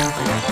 Música